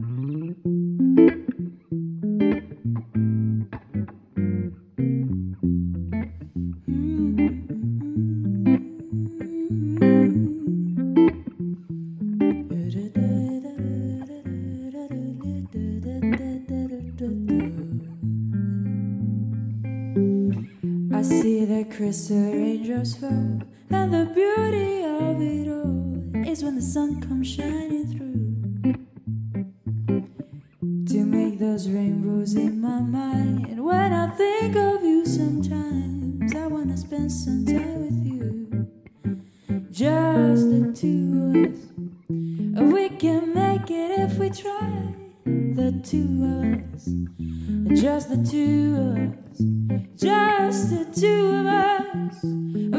I see the crystal raindrops fall, and the beauty of it all is when the sun comes shining through those rainbows in my mind. When I think of you, sometimes I wanna spend some time with you, just the two of us. We can make it if we try, the two of us, just the two of us. Just the two of us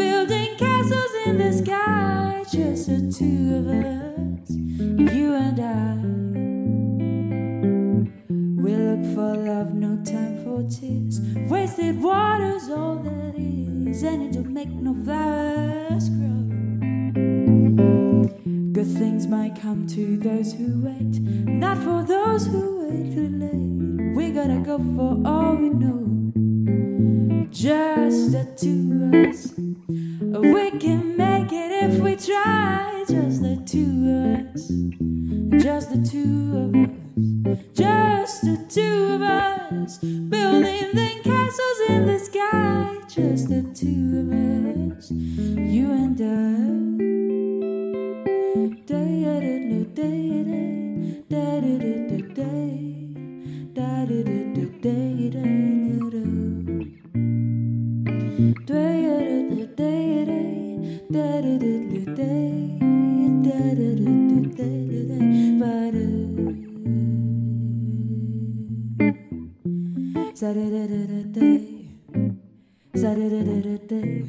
building castles in the sky. Just the two of us, you and I. love, no time for tears. Wasted water's all that is, and it don't make no flowers grow. Good things might come to those who wait, not for those who wait too late. We gotta go for all we know just the two of us. We can make it if we try, just the two of us, just the two of us, Saturday, Saturday,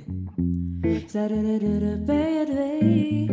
Saturday, Saturday,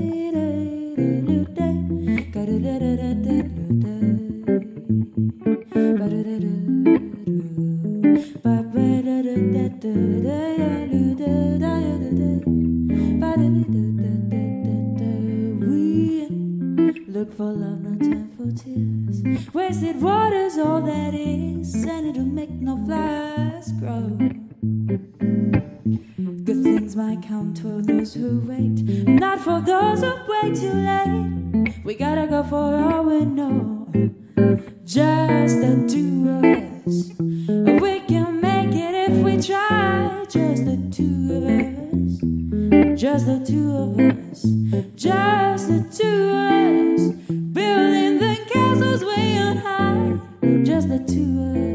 for love, no time for tears. Wasted water's all that is, and it'll make no flowers grow. Good things might come to those who wait, not for those who wait too late. We gotta go for all we know, just the two of us. We can make it if we try, just the two of us, just the two of us, just the two of us, of us,